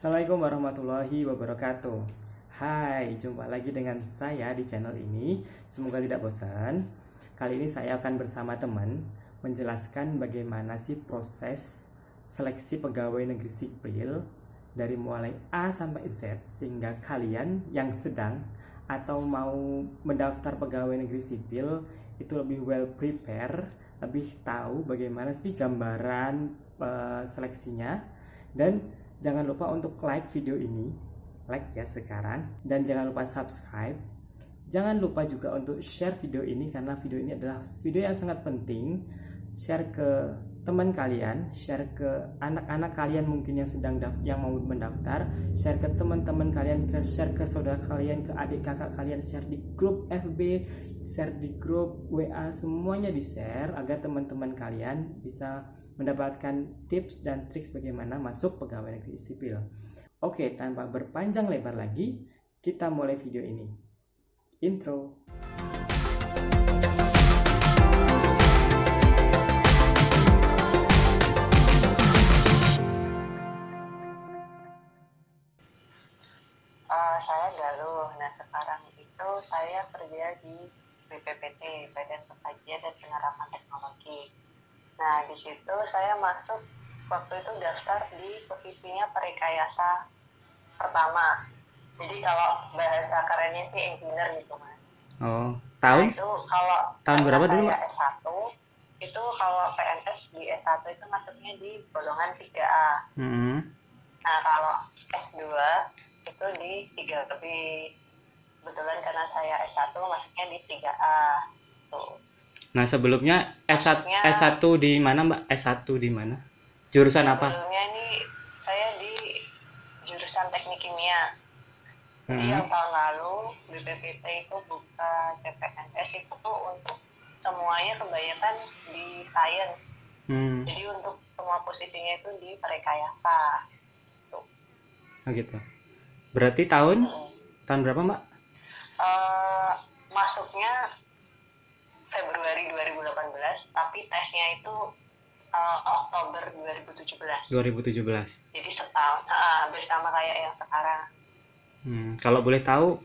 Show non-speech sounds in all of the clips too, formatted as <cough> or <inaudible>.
Assalamualaikum warahmatullahi wabarakatuh. Hai, jumpa lagi dengan saya di channel ini. Semoga tidak bosan. Kali ini saya akan bersama teman Menjelaskan bagaimana sih proses seleksi pegawai negeri sipil Dari mulai A sampai Z Sehingga kalian yang sedang atau mau mendaftar pegawai negeri sipil Itu lebih well prepare Lebih tahu bagaimana sih gambaran uh, seleksinya Dan Jangan lupa untuk like video ini, like ya sekarang, dan jangan lupa subscribe. Jangan lupa juga untuk share video ini karena video ini adalah video yang sangat penting. Share ke teman kalian, share ke anak-anak kalian mungkin yang sedang yang mau mendaftar, share ke teman-teman kalian, ke share ke saudara kalian, ke adik kakak kalian, share di grup FB, share di grup WA, semuanya di share agar teman-teman kalian bisa mendapatkan tips dan trik bagaimana masuk pegawai negeri sipil. Oke, tanpa berpanjang lebar lagi, kita mulai video ini. Intro. Uh, saya Galuh. Nah, sekarang itu saya kerja di BPPT, Badan Nah, di situ saya masuk waktu itu daftar di posisinya perekayasa pertama. Jadi kalau bahasa kerennya sih engineer gitu, Mas. Oh, tahun? Nah, itu kalau tahun berapa dulu, Mbak? S1 itu kalau PNS di S1 itu masuknya di golongan 3A. Mm -hmm. Nah, kalau S2 itu di 3B. Kebetulan karena saya S1 masuknya di 3A. Tuh. Nah, sebelumnya S1 S1 di mana, Mbak? S1 di mana? Jurusan apa? Sebelumnya ini saya di jurusan Teknik Kimia. Jadi hmm. yang tahun lalu BPPT itu buka CPNS itu tuh untuk semuanya kebanyakan di sains. Hmm. Jadi untuk semua posisinya itu di perekayasa. Tuh. Oh gitu. Berarti tahun hmm. tahun berapa, Mbak? Uh, masuknya Februari 2018 tapi tesnya itu uh, Oktober 2017 2017 jadi setahun uh, bersama kayak yang sekarang. Hmm, kalau boleh tahu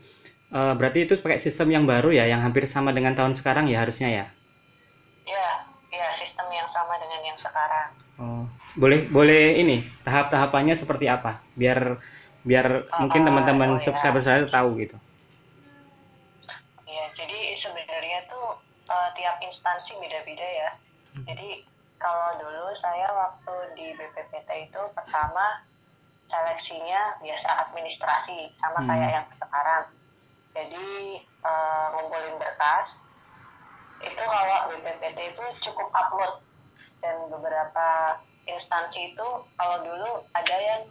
uh, berarti itu pakai sistem yang baru ya yang hampir sama dengan tahun sekarang ya harusnya ya? Ya ya sistem yang sama dengan yang sekarang. Oh boleh boleh ini tahap tahapannya seperti apa? Biar biar uh, mungkin teman-teman oh, subscriber ya. saya tahu gitu. Ya jadi sebenarnya uh, tiap instansi beda-beda ya. Hmm. Jadi kalau dulu saya waktu di BPPT itu pertama seleksinya biasa administrasi sama hmm. kayak yang sekarang. Jadi uh, ngumpulin berkas itu kalau BPPT itu cukup upload dan beberapa instansi itu kalau dulu ada yang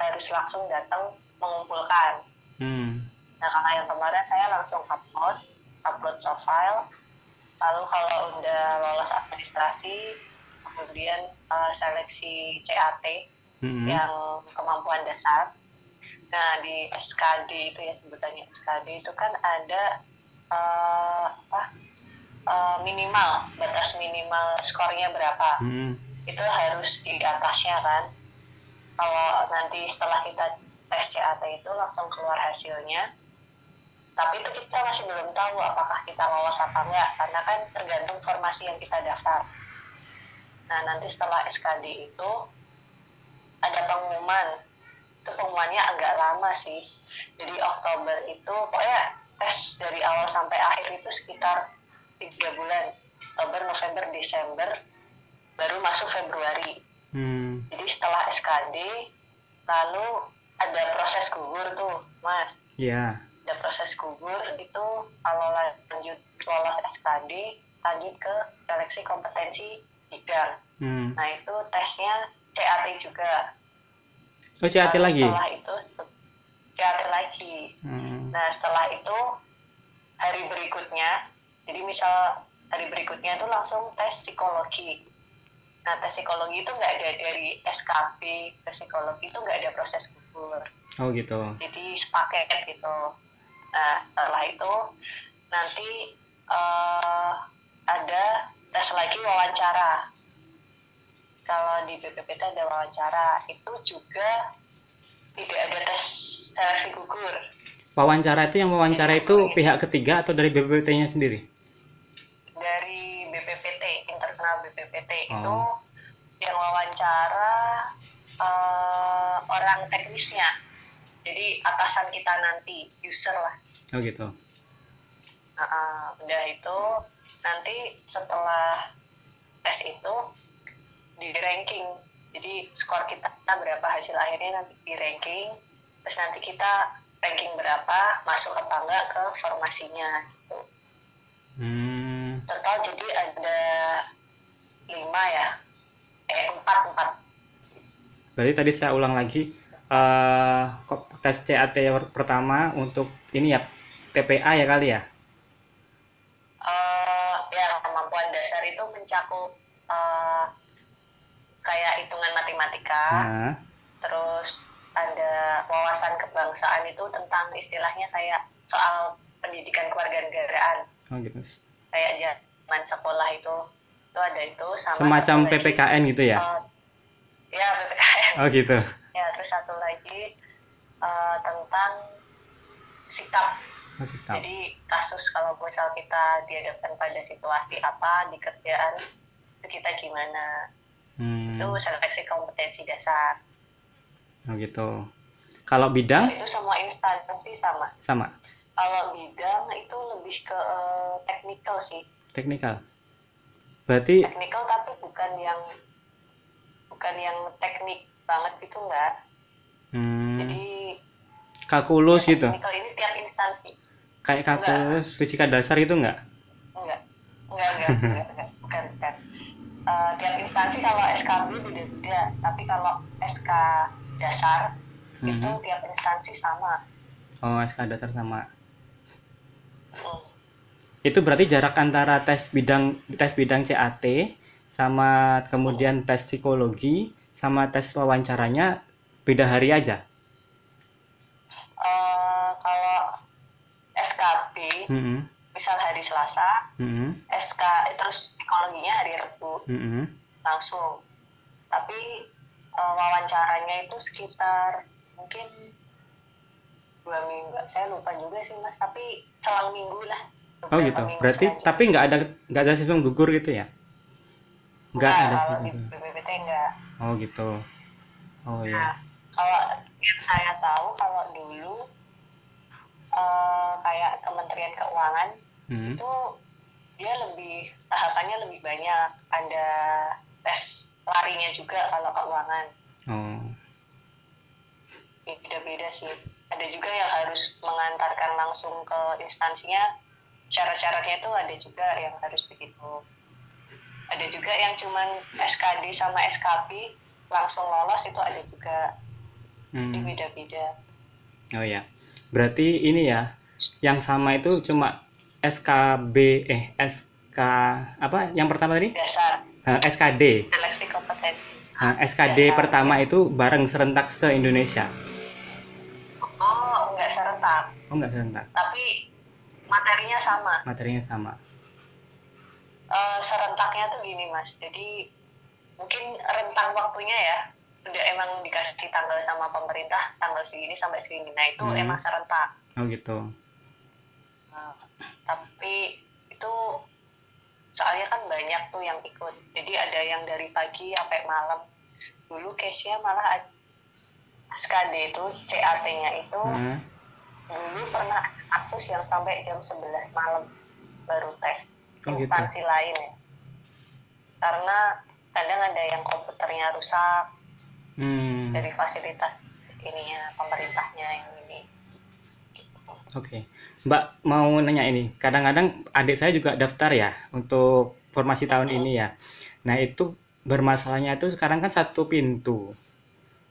harus langsung datang mengumpulkan. Hmm. Nah karena yang kemarin saya langsung upload, upload profile, lalu kalau udah lolos administrasi kemudian uh, seleksi CAT mm-hmm. yang kemampuan dasar nah di SKD itu ya sebutannya SKD itu kan ada uh, apa uh, minimal batas minimal skornya berapa mm-hmm. itu harus di atasnya kan kalau nanti setelah kita tes CAT itu langsung keluar hasilnya tapi itu kita masih belum tahu apakah kita lolos apa enggak karena kan tergantung formasi yang kita daftar. Nah nanti setelah SKD itu ada pengumuman. Itu pengumumannya agak lama sih. Jadi Oktober itu pokoknya tes dari awal sampai akhir itu sekitar tiga bulan. Oktober November Desember baru masuk Februari. Hmm. jadi setelah SKD lalu ada proses gugur tuh mas. Iya ada proses gugur itu kalau lanjut lolos SKD lagi ke seleksi kompetensi bidang hmm. nah itu tesnya CAT juga oh CAT Lalu lagi setelah itu CAT lagi hmm. nah setelah itu hari berikutnya jadi misal hari berikutnya itu langsung tes psikologi Nah, tes psikologi itu nggak ada dari SKP tes psikologi itu nggak ada proses gugur. Oh gitu. Jadi sepaket gitu. Nah, setelah itu nanti uh, ada tes lagi wawancara. Kalau di BPPT ada wawancara, itu juga tidak wawancara itu yang wawancara itu pihak ketiga atau dari BPPT-nya sendiri? Dari BPPT, internal BPPT Oh. itu yang wawancara eh, orang teknisnya. Jadi atasan kita nanti, user lah. Oh gitu. Nah, eh, udah itu nanti setelah tes itu di ranking. Jadi skor kita berapa hasil akhirnya nanti di ranking. Terus nanti kita ranking berapa masuk apa enggak ke formasinya. Gitu. Hmm. Total jadi ada lima ya, eh empat empat. Berarti tadi saya ulang lagi kok tes CAT yang pertama untuk ini ya TPA ya kali ya? Eh, ya kemampuan dasar itu mencakup eh, kayak hitungan matematika. Nah, terus ada wawasan kebangsaan itu tentang istilahnya kayak soal pendidikan kewarganegaraan oh gitu. kayak zaman sekolah itu itu ada itu sama Semacam lagi, PPKN gitu ya? eh, ya PPKN Oh gitu. ya terus satu lagi eh, tentang sikap Masih tahu. jadi kasus kalau misal kita dihadapkan pada situasi apa di kerjaan itu kita gimana Hmm. itu seleksi kompetensi dasar Oh gitu. Kalau bidang itu semua instansi sama sama kalau bidang itu lebih ke eh, technical sih teknikal. Berarti technical tapi bukan yang bukan yang teknik banget gitu enggak hmm, kalkulus gitu. technical ini tiap instansi Kayak kalkulus fisika dasar itu enggak? enggak enggak enggak enggak, enggak. bukan bukan Eh, tiap instansi kalau SKB beda-beda tapi kalau SK dasar itu Mhm. tiap instansi sama Oh, SK dasar sama. Hmm. Itu berarti jarak antara tes bidang tes bidang CAT sama kemudian tes psikologi sama tes wawancaranya beda hari aja. Eh, kalau SKB Mm-mm. misal hari Selasa Mm-mm. SK terus psikologinya hari Rabu Mm-mm. langsung tapi eh, wawancaranya itu sekitar mungkin dua minggu saya lupa juga sih mas tapi selang minggu lah Oh gitu. Berarti selanjutnya. tapi nggak ada nggak ada sistem gugur gitu ya? Nggak ada sistem di gugur. BPPT enggak Oh gitu. Oh nah iya. Kalau yang saya tahu kalau dulu eh, kayak Kementerian Keuangan Hmm. itu dia lebih tahapannya lebih banyak. Ada tes larinya juga kalau keuangan. Oh. beda-beda sih. Ada juga yang harus mengantarkan langsung ke instansinya. Syarat-syaratnya itu ada juga yang harus begitu. Ada juga yang cuman SKD sama SKP langsung lolos itu ada juga Hmm. Beda-beda Oh ya. Berarti ini ya, yang sama itu cuma SKB eh SK apa? Yang pertama tadi? dasar SKD. seleksi kompetensi SKD Dasar. pertama itu bareng serentak se Indonesia. oh enggak serentak Oh enggak serentak. tapi materinya sama Materinya sama. Eh, serentaknya tuh gini mas jadi mungkin rentang waktunya ya udah emang dikasih tanggal sama pemerintah tanggal segini sampai segini. Nah itu Hmm. emang serentak. Oh gitu. Nah, tapi itu soalnya kan banyak tuh yang ikut. Jadi ada yang dari pagi sampai malam. Dulu case-nya malah SKD itu CAT-nya itu Nah, dulu pernah ada kasus yang sampai jam 11 malam. Baru tes Oh, gitu. instansi lain. Ya karena kadang ada yang komputernya rusak hmm, dari fasilitas ininya pemerintahnya yang ini gitu. Oke. Mbak mau nanya ini. Kadang-kadang adik saya juga daftar ya untuk formasi tahun ini ya. Nah, itu bermasalahnya itu sekarang kan satu pintu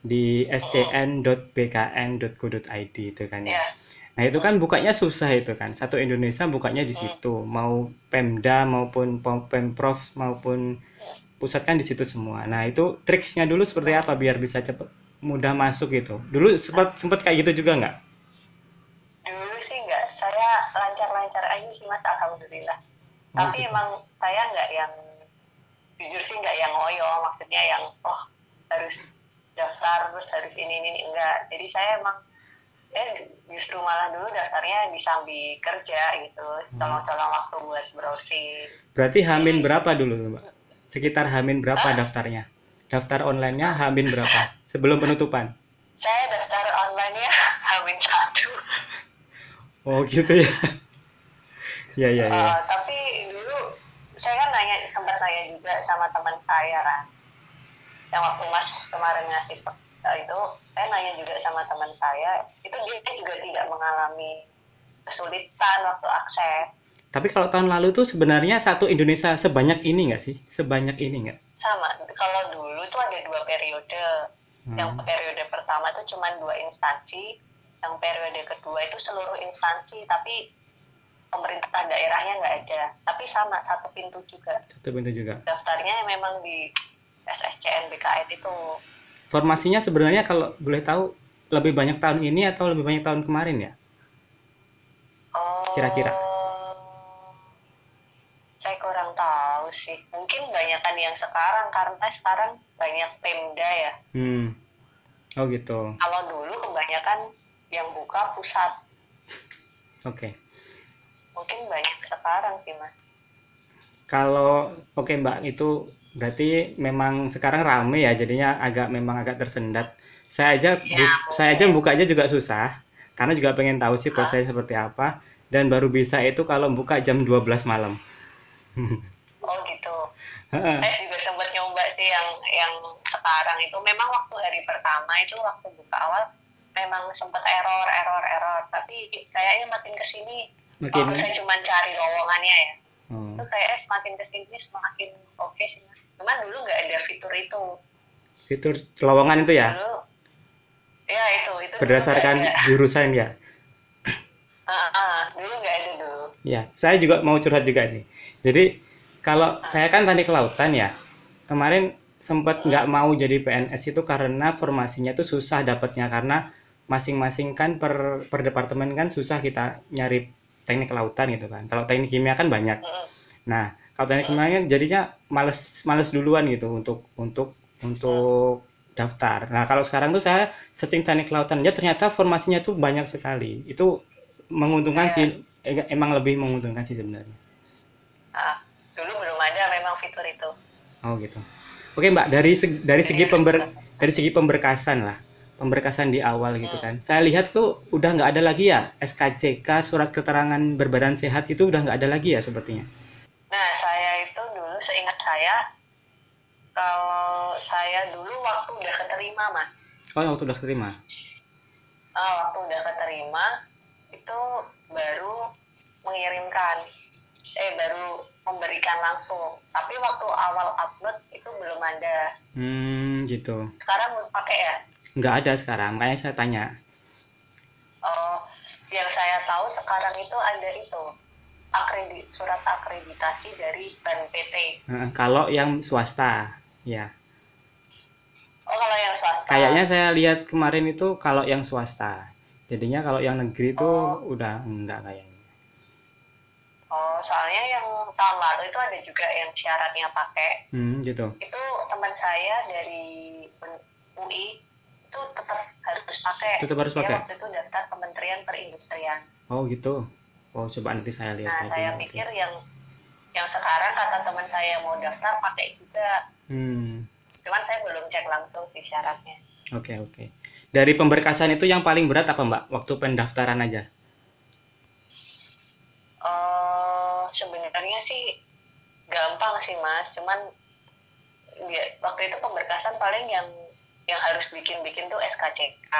di scn.bkn.go.id itu kan ya. ya Nah, itu kan bukanya susah itu kan. Satu Indonesia bukanya di situ. Mau Pemda maupun Pem- Pemprov maupun pusat kan di situ semua. Nah, itu triksnya dulu seperti apa biar bisa cepet mudah masuk gitu. Dulu sempat sempat kayak gitu juga nggak? dulu sih enggak saya lancar-lancar aja sih mas alhamdulillah Oh, tapi gitu. emang saya nggak yang jujur sih nggak yang ngoyo maksudnya yang oh harus daftar terus harus ini ini ini. enggak jadi saya emang eh justru malah dulu daftarnya di sambil kerja gitu colong-colong waktu buat browsing Berarti Hamin berapa dulu, Mbak? Sekitar Hamin berapa daftarnya? Daftar online-nya Hamin berapa? Sebelum penutupan. saya daftar online-nya Hamin satu Oh, gitu ya. Iya, iya, iya. Eh, tapi dulu saya kan nanya sempat nanya juga sama teman saya kan yang waktu mas kemarin ngasih eh, itu saya nanya juga sama teman saya itu dia juga tidak mengalami kesulitan waktu akses Tapi kalau tahun lalu tuh sebenarnya satu Indonesia sebanyak ini nggak sih? Sebanyak ini nggak? sama kalau dulu tuh ada dua periode yang Hmm. periode pertama itu cuma dua instansi yang periode kedua itu seluruh instansi tapi pemerintah daerahnya nggak ada tapi sama satu pintu juga Satu pintu juga. daftarnya memang di SSCN BKN itu Formasinya sebenarnya kalau boleh tahu lebih banyak tahun ini atau lebih banyak tahun kemarin ya? oh Kira-kira. saya kurang tahu sih mungkin banyakan yang sekarang karena sekarang banyak Pemda ya Hmm. Oh gitu. kalau dulu kebanyakan yang buka pusat Oke. mungkin banyak sekarang sih mas Kalau oke Mbak itu berarti memang sekarang rame ya jadinya agak memang agak tersendat. Saya aja Ya, bu- saya aja buka aja juga susah karena juga pengen tahu sih prosesnya seperti apa dan baru bisa itu kalau buka jam 12 malam. Oh gitu. Saya juga sempat nyoba sih yang yang sekarang itu. Memang waktu hari pertama itu waktu buka awal memang sempat error error error. Tapi kayaknya makin ke sini Makin waktu saya cuma cari lowongannya ya oh, itu kayaknya semakin ke sini semakin oke sih mas. Cuman dulu nggak ada fitur itu. Fitur lowongan itu ya? Dulu ya itu itu berdasarkan jurusan ya. Ah, ah, dulu nggak ada dulu. Ya, saya juga mau curhat juga nih. Jadi kalau saya kan tadi kelautan ya, kemarin sempat nggak mau jadi PNS itu karena formasinya tuh susah dapatnya karena masing-masing kan per, per departemen kan susah kita nyari teknik kelautan gitu kan. Kalau teknik kimia kan banyak. Nah, kalau teknik kimia kan jadinya males males duluan gitu untuk untuk untuk daftar. Nah, kalau sekarang tuh saya searching teknik kelautan aja ternyata formasinya tuh banyak sekali. Itu menguntungkan Iya. sih e- emang lebih menguntungkan sih sebenarnya. Ah, dulu belum ada memang fitur itu Oh gitu. Oke Mbak, dari segi, dari segi Iya, pember suka. dari segi pemberkasan lah, pemberkasan di awal gitu kan. Saya lihat tuh udah nggak ada lagi ya SKCK surat keterangan berbadan sehat itu udah nggak ada lagi ya sepertinya. Nah, saya itu dulu seingat saya kalau saya dulu waktu udah keterima, Mas. Oh waktu udah terima. Ah, waktu udah keterima itu baru mengirimkan eh baru memberikan langsung. Tapi waktu awal upload itu belum ada. Hmm gitu. Sekarang belum pakai ya. Nggak ada sekarang. Makanya saya tanya. Oh, yang saya tahu sekarang itu ada itu akredit surat akreditasi dari Ban PT. Kalau yang swasta, ya. Oh, kalau yang swasta. Kayaknya saya lihat kemarin itu kalau yang swasta. Jadinya kalau yang negeri itu Oh. udah enggak kayaknya. Soalnya yang tahun lalu itu ada juga yang syaratnya pakai. Hmm gitu. Itu teman saya dari UI itu tetap harus pakai. Tetap harus Dia pakai. waktu itu daftar Kementerian Perindustrian. Oh gitu. Oh coba nanti saya lihat. Nah, saya nanti. pikir yang yang sekarang kata teman saya mau daftar pakai juga. Hmm. Cuman saya belum cek langsung sih syaratnya. Oke oke. Dari pemberkasan itu yang paling berat apa Mbak? Waktu pendaftaran aja. Sebenarnya sih gampang sih mas, cuman ya, waktu itu pemberkasan paling yang yang harus bikin-bikin tuh SKCK,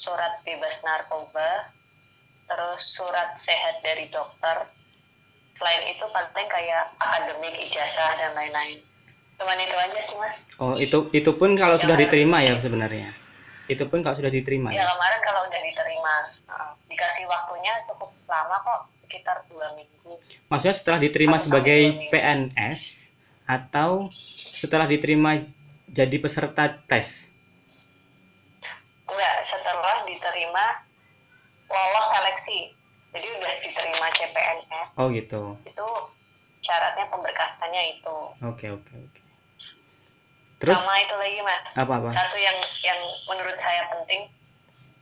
surat bebas narkoba, terus surat sehat dari dokter. Selain itu paling kayak akademik, ijazah dan lain-lain. Cuman itu aja sih mas. Oh itu itu pun kalau Yang sudah diterima ya sebenarnya. Itu pun kalau sudah diterima. Ya Ya. kemarin kalau udah diterima, uh, dikasih waktunya cukup lama kok, sekitar dua minggu. Maksudnya setelah diterima Satu sebagai. PNS atau setelah diterima jadi peserta tes? Enggak, setelah diterima lolos seleksi. Jadi udah diterima CPNS, Oh gitu. itu syaratnya pemberkasannya itu. Oke oke oke. Terus Sama itu lagi mas, apa apa? satu yang yang menurut saya penting,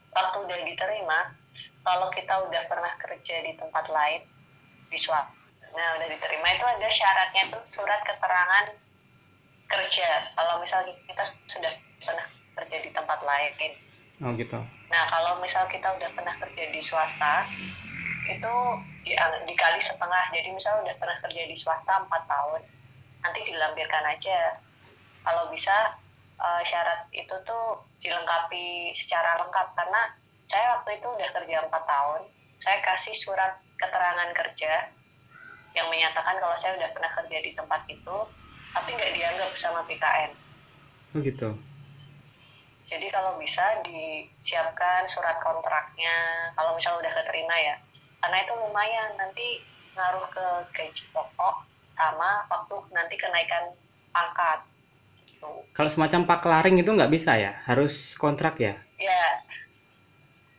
waktu udah diterima kalau kita udah pernah kerja di tempat lain di swasta nah udah diterima itu ada syaratnya tuh surat keterangan kerja. Kalau misalnya kita sudah pernah kerja di tempat lain. Oh gitu. Nah kalau misal kita udah pernah kerja di swasta itu di, dikali setengah. Jadi misal udah pernah kerja di swasta empat tahun nanti dilampirkan aja. Kalau bisa uh, syarat itu tuh dilengkapi secara lengkap karena saya waktu itu udah kerja empat tahun. Saya kasih surat keterangan kerja yang menyatakan kalau saya udah pernah kerja di tempat itu tapi nggak dianggap sama PKN oh gitu. Jadi kalau bisa disiapkan surat kontraknya kalau misalnya udah keterima ya. Karena itu lumayan nanti ngaruh ke gaji pokok sama waktu nanti kenaikan pangkat. Gitu. kalau semacam pak laring itu nggak bisa ya? Harus kontrak ya? Ya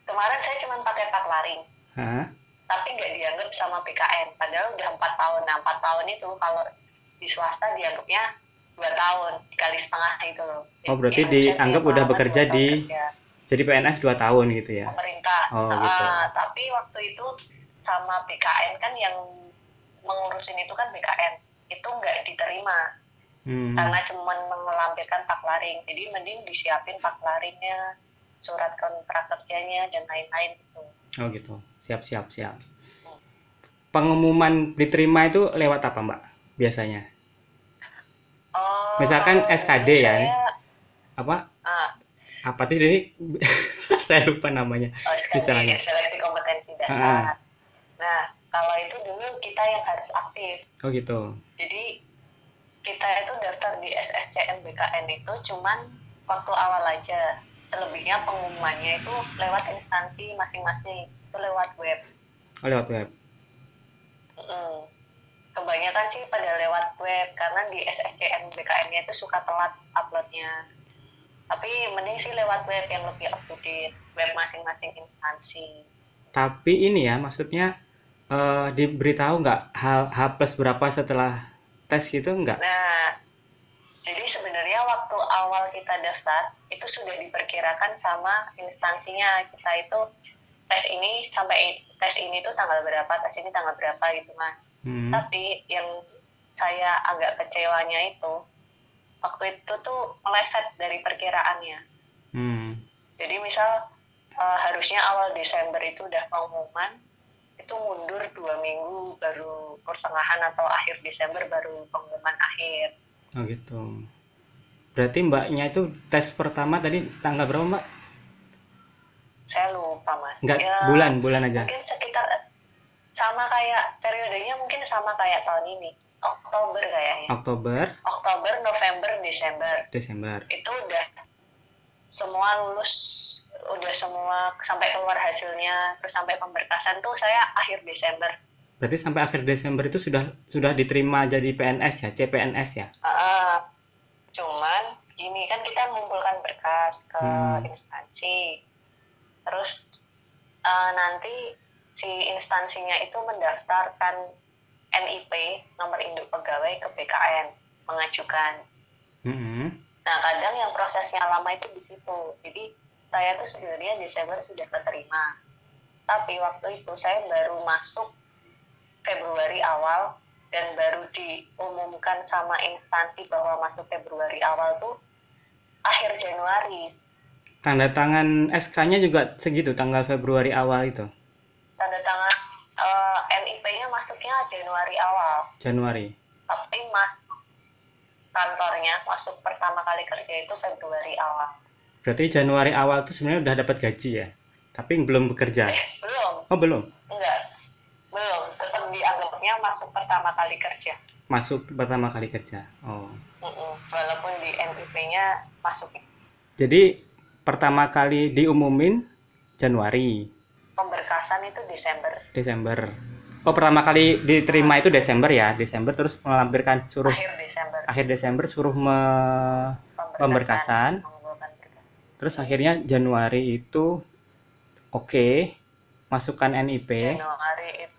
kemarin saya cuma pakai pak laring Hah? tapi nggak dianggap sama PKN padahal udah empat tahun. Nah empat tahun itu kalau di swasta dianggapnya dua tahun kali setengah itu loh. Oh berarti dianggap udah bekerja di kerja. jadi PNS dua tahun gitu ya? Pemerintah. Oh, gitu. uh, tapi waktu itu sama PKN kan yang mengurusin itu kan BKN itu nggak diterima. Hmm. karena cuma melampirkan pak laring jadi mending disiapin pak laringnya surat kontrak kerjanya dan lain-lain gitu. Oh gitu. Siap siap siap. Hmm. pengumuman diterima itu lewat apa mbak biasanya? Oh, misalkan SKD ya apa? uh, apa sih ini? <laughs> Saya lupa namanya. Oh, SKD, seleksi kompetensi dasar. Nah kalau itu dulu kita yang harus aktif. Oh gitu. Jadi kita itu daftar di SSCN BKN itu cuman waktu awal aja selebihnya pengumumannya itu lewat instansi masing-masing. Itu lewat web. Oh lewat web. Mm. kebanyakan sih pada lewat web karena di SSCN BKN-nya itu suka telat uploadnya. Tapi mending sih lewat web yang lebih up to date web masing-masing instansi. Tapi ini ya maksudnya uh, diberitahu nggak H, H plus berapa setelah tes gitu nggak? Nah, jadi sebenarnya waktu awal kita daftar itu sudah diperkirakan sama instansinya kita itu tes ini sampai tes ini tuh tanggal berapa, tes ini tanggal berapa gitu mas. Hmm. Tapi yang saya agak kecewanya itu waktu itu tuh meleset dari perkiraannya. Hmm. Jadi misal uh, harusnya awal Desember itu udah pengumuman, itu mundur dua minggu baru pertengahan atau akhir Desember baru pengumuman akhir. Oh gitu. Berarti mbaknya itu tes pertama tadi tanggal berapa mbak? Saya lupa mas. Enggak ya, bulan bulan aja. Mungkin sekitar sama kayak periodenya mungkin sama kayak tahun ini. Oktober kayaknya. Oktober. Oktober, November, Desember. Desember. Itu udah semua lulus udah semua sampai keluar hasilnya terus sampai pemberkasan tuh saya akhir Desember berarti sampai akhir Desember itu sudah sudah diterima jadi PNS ya CPNS ya uh, cuman ini kan kita mengumpulkan berkas ke hmm. instansi terus uh, nanti si instansinya itu mendaftarkan NIP nomor induk pegawai ke BKN mengajukan hmm Nah, kadang yang prosesnya lama itu di situ. Jadi, saya tuh sebenarnya Desember sudah keterima. Tapi waktu itu saya baru masuk Februari awal dan baru diumumkan sama instansi bahwa masuk Februari awal tuh akhir Januari. Tanda tangan SK-nya juga segitu tanggal Februari awal itu. Tanda tangan uh, eh, NIP-nya masuknya Januari awal. Januari. Tapi mas kantornya masuk pertama kali kerja itu Februari awal. Berarti Januari awal tuh sebenarnya udah dapat gaji ya, tapi belum bekerja. Eh, belum. Oh belum. Enggak, belum. Tetap dianggapnya masuk pertama kali kerja. Masuk pertama kali kerja. Oh. Mm-mm. Walaupun di NPP-nya masuk. Jadi pertama kali diumumin Januari. Pemberkasan itu Desember. Desember. Oh pertama kali diterima itu Desember ya, Desember terus melampirkan suruh akhir Desember, akhir Desember suruh me, pemberkasan, terus akhirnya Januari itu oke okay, masukkan NIP. Januari itu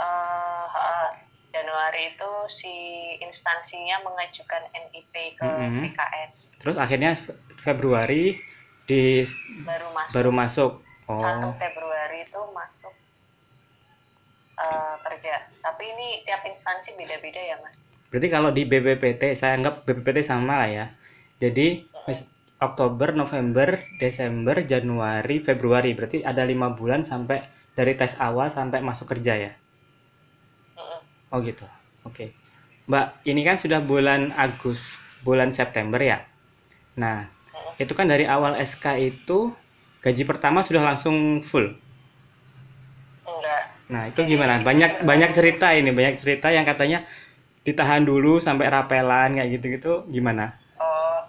uh, Januari itu si instansinya mengajukan NIP ke mm -hmm. PKN. Terus akhirnya Februari di baru masuk baru masuk. 1 Oh, Februari itu masuk eh, kerja tapi ini tiap instansi beda-beda ya mas berarti kalau di BPPT saya anggap BPPT sama lah ya. Jadi mis- Oktober, November, Desember, Januari, Februari berarti ada lima bulan sampai dari tes awal sampai masuk kerja ya. Oh gitu. Oke. Mbak, ini kan sudah bulan Agus, bulan September ya. Nah, itu kan dari awal SK itu gaji pertama sudah langsung full. enggak Nah, itu gimana? Banyak banyak cerita ini, banyak cerita yang katanya ditahan dulu sampai rapelan kayak gitu-gitu. Gimana? oh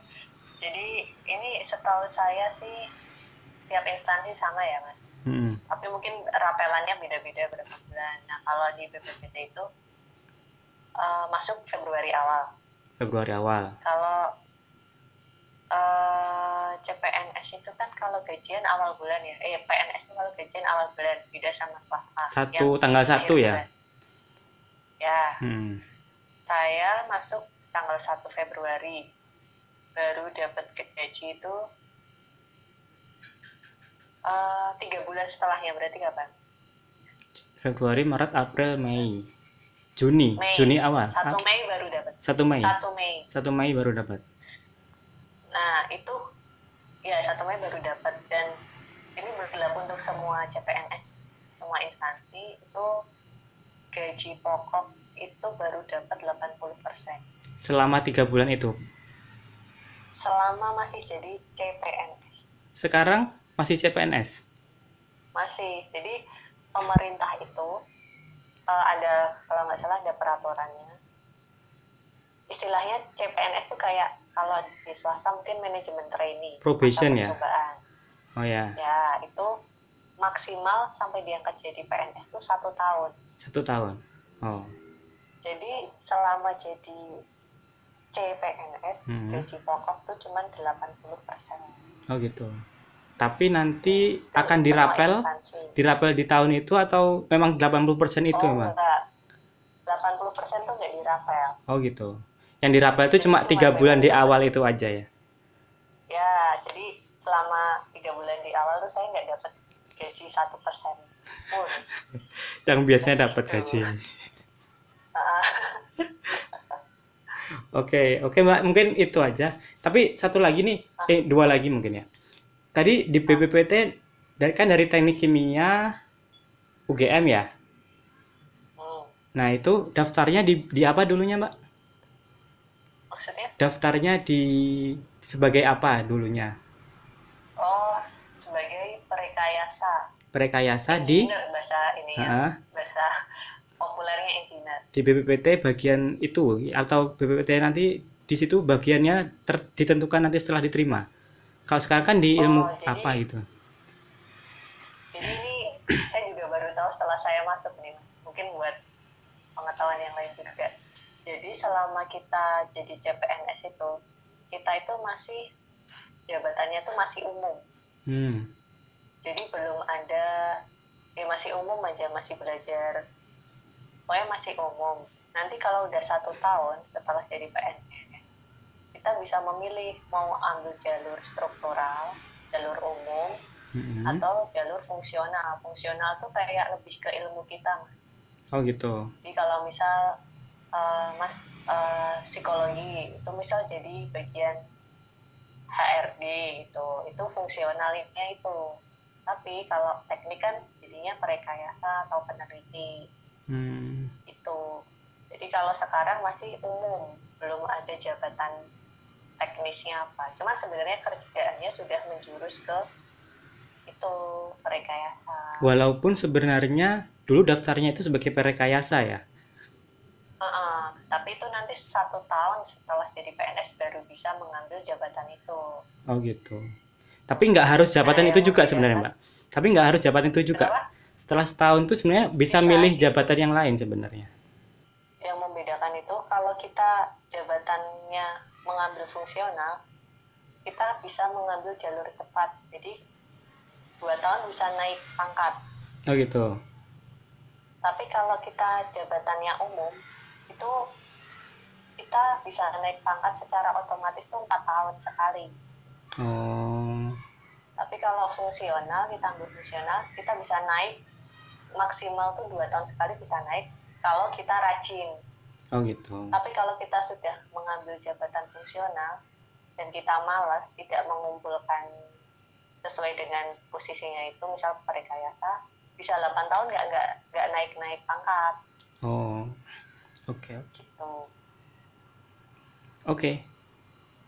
jadi ini setahu saya sih tiap instansi sama ya mas Hmm. tapi mungkin rapelannya beda-beda berapa bulan nah kalau di BPPT itu eh, masuk Februari awal Februari awal. kalau eh, CPNS itu kan kalau gajian awal bulan ya eh PNS itu kalau gajian awal bulan beda sama swasta Satu Yang tanggal satu ya. bulan. ya Hmm. saya masuk tanggal 1 Februari baru dapat gaji itu eh, tiga bulan setelahnya berarti kapan Februari, Maret, April, Mei, Juni, Mei. Juni awal. satu Mei baru dapat Satu Mei. satu Mei Satu Mei baru dapat. nah itu ya satu Mei baru dapat dan ini berlaku untuk semua CPNS semua instansi itu gaji pokok itu baru dapat 80% Selama tiga bulan itu. selama masih jadi CPNS Sekarang masih CPNS. Masih. Jadi pemerintah itu eh, ada kalau nggak salah ada peraturannya. Istilahnya CPNS itu kayak kalau di swasta mungkin manajemen trainee. Probation ya? percobaan. Oh ya, Ya itu maksimal sampai diangkat jadi PNS itu satu tahun. satu tahun. Oh, Jadi selama jadi CPNS Hmm. gaji pokok tuh cuma 80%. oh gitu. Tapi nanti akan dirapel, dirapel di tahun itu atau memang 80% itu oh, memang? enggak. 80% tuh nggak dirapel. Oh gitu. Yang dirapel itu cuma tiga bulan di awal itu aja ya. Ya, jadi selama tiga bulan di awal tuh saya nggak dapat gaji satu persen pun. <laughs> Yang biasanya dapat Gitu. gaji. <laughs> Oke, oke Mbak, mungkin itu aja. Tapi satu lagi nih, eh dua lagi mungkin ya. Tadi di BPPT dari kan dari teknik kimia UGM ya. hmm. Nah, itu daftarnya di di apa dulunya, Mbak? Maksudnya, Daftarnya di sebagai apa dulunya? oh sebagai perekayasa. Perekayasa di bahasa ini ya, Heeh, bahasa populernya engineer. di BPPT bagian itu atau BPPT nanti di situ bagiannya ter- ditentukan nanti setelah diterima. Kalau sekarang kan di Oh, ilmu jadi- apa gitu. Jadi ini saya juga baru tahu setelah saya masuk nih, mungkin buat pengetahuan yang lain juga. Jadi selama kita jadi CPNS itu, kita itu masih jabatannya itu masih umum. Hmm. Jadi belum ada, ya masih umum aja, masih belajar. Pokoknya masih umum. Nanti kalau udah satu tahun setelah jadi PNS, kita bisa memilih mau ambil jalur struktural, jalur umum, Mm-mm. atau jalur fungsional. Fungsional tuh kayak lebih ke ilmu kita, Mas. Oh gitu. Jadi kalau misal eh, Mas eh, psikologi itu misal jadi bagian HRD itu, itu fungsionalnya itu. Tapi kalau teknik kan jadinya perekayasa atau peneliti Hmm. itu. Jadi kalau sekarang masih umum, belum ada jabatan teknisnya apa. Cuman sebenarnya kerjaannya sudah menjurus ke itu perekayasa. Walaupun sebenarnya dulu daftarnya itu sebagai perekayasa ya. Heeh, tapi itu nanti satu tahun setelah jadi PNS baru bisa mengambil jabatan itu. Oh gitu. Tapi nggak harus jabatan Nah, itu juga sebenarnya Mbak. Tapi nggak harus jabatan itu juga. Kenapa? Setelah setahun tuh sebenarnya bisa, Bisa. milih jabatan yang lain sebenarnya. Yang membedakan itu kalau kita jabatannya mengambil fungsional, kita bisa mengambil jalur cepat. Jadi dua tahun bisa naik pangkat. Oh gitu. Tapi kalau kita jabatannya umum, itu kita bisa naik pangkat secara otomatis tuh empat tahun sekali. Oh. tapi kalau fungsional kita ambil fungsional kita bisa naik maksimal tuh dua tahun sekali bisa naik kalau kita rajin oh gitu. Tapi kalau kita sudah mengambil jabatan fungsional dan kita malas tidak mengumpulkan sesuai dengan posisinya itu misal perekayasa bisa 8 tahun nggak nggak nggak naik naik pangkat. Oh oke okay. gitu. Oke. Okay.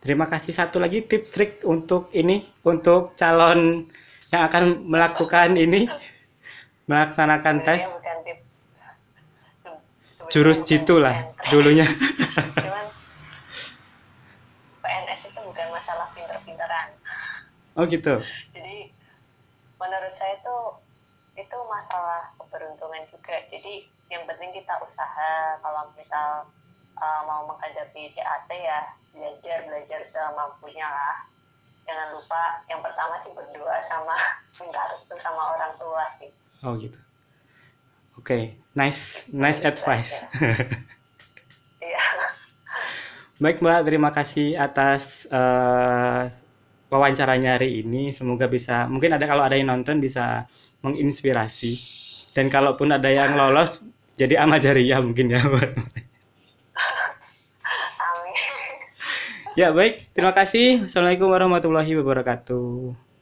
terima kasih. Satu lagi tips trik untuk ini untuk calon yang akan melakukan ini <laughs> melaksanakan tes. bukan tip, jurus jitu lah dulunya. Cuman PNS itu bukan masalah pinter-pinteran. Oh gitu? Jadi menurut saya itu itu masalah keberuntungan juga. Jadi yang penting kita usaha. Kalau misal uh, mau menghadapi CAT ya belajar belajar semampunya lah. Jangan lupa yang pertama sih berdoa sama <laughs> minta restu sama orang tua sih. Oh gitu oke okay. nice nice advice. <laughs> iya. Baik mbak terima kasih atas uh, wawancaranya hari ini. Semoga bisa mungkin ada kalau ada yang nonton bisa menginspirasi. Dan kalaupun ada yang lolos jadi amal jariah mungkin ya Amin. ya baik. Terima kasih. Assalamualaikum warahmatullahi wabarakatuh